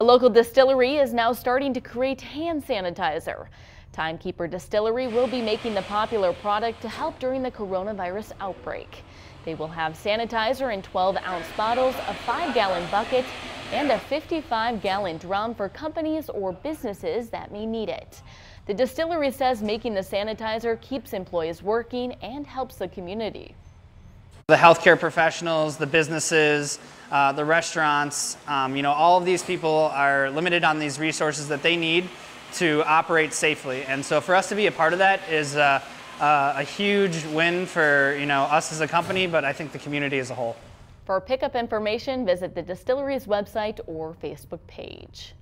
A local distillery is now starting to create hand sanitizer. Timekeeper Distillery will be making the popular product to help during the coronavirus outbreak. They will have sanitizer in 12 ounce bottles, a 5 gallon bucket, and a 55 gallon drum for companies or businesses that may need it. The distillery says making the sanitizer keeps employees working and helps the community. The healthcare professionals, the businesses, uh, the restaurants, um, you know, all of these people are limited on these resources that they need to operate safely. And so for us to be a part of that is uh, uh, a huge win for, you know, us as a company, but I think the community as a whole. For pickup information, visit the distillery's website or Facebook page.